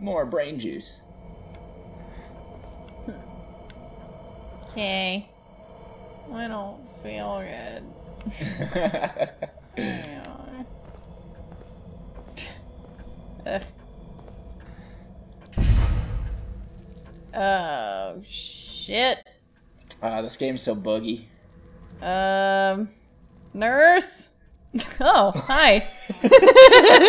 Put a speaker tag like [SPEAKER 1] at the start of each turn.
[SPEAKER 1] More brain juice.
[SPEAKER 2] Okay. I don't feel good. Oh shit.
[SPEAKER 1] Ah, this game's so buggy.
[SPEAKER 2] Um, nurse. Oh, hi.